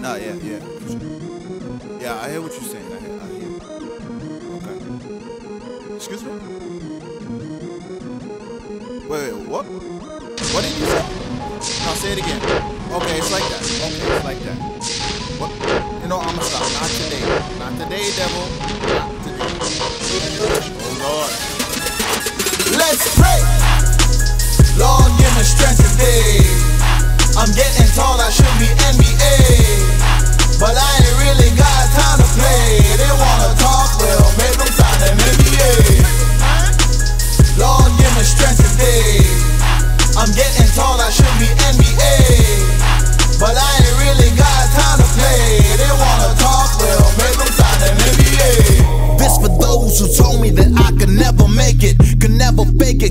No, yeah, yeah. Yeah, I hear what you're saying. I hear, I hear. Okay. Excuse me? Wait, wait, what? What did you say? No, say it again. Okay, it's like that. Okay, it's like that. What? You know, I'm gonna stop. Not today. Not today, devil. Not today. Oh, Lord. Let's pray. Lord, give me strength today. I'm getting tall, I should be NBA.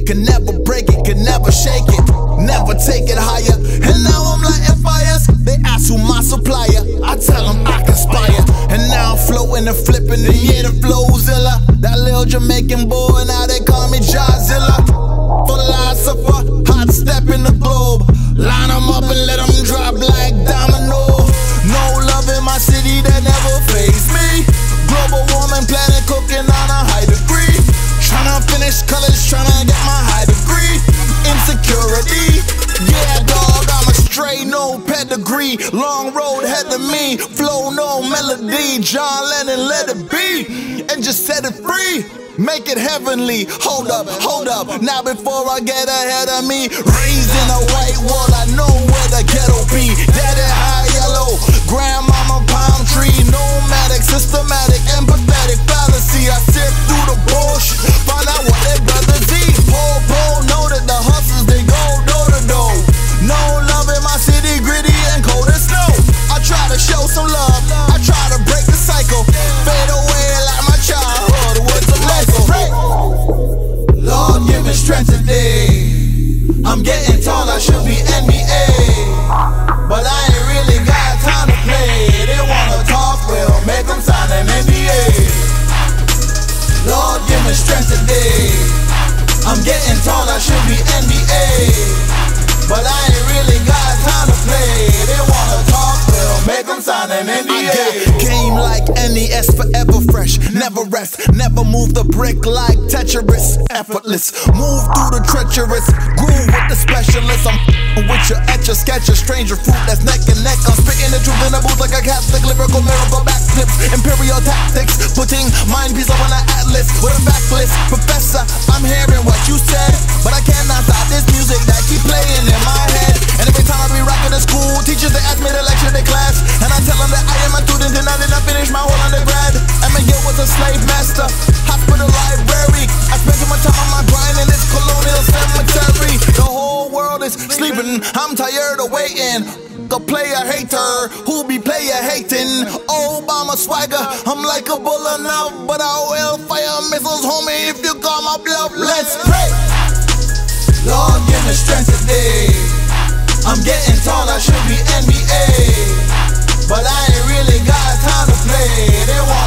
It, could never break it, could never shake it, never take it higher. And now I'm like FIS, they ask who my supplier. I tell them I conspire. And now I'm floating and flipping, the year the flowzilla. That little Jamaican boy, now they call me Jazilla. Insecurity, yeah, dog, I'm a stray, no pedigree. Long road ahead of me, flow, no melody. John Lennon, let it be, and just set it free. Make it heavenly. Hold up, hold up. Now before I get ahead of me, raised in a white I'm getting tall, I should be NBA. But I ain't really got time to play. They wanna talk, well, make them sign an NDA. Game like NES, forever fresh, never rest, never move the brick like Tetris, effortless. Move through the treacherous, groove with the specialist. I'm with your etcher, sketcher, stranger fruit that's neck and neck. I'm spitting the a booth like a Catholic, lyrical miracle backflips, imperial tactics, putting mind piece on an atlas with a backlist. Professor, I'm hearing what you said, is sleeping, I'm tired of waiting. A player hater who be player hating. Obama swagger, I'm like a bullet now, but I will fire missiles, homie, if you call my bluff. Let's pray. Lord, give me strength today. I'm getting tall, I should be NBA. But I ain't really got time to play. They wanna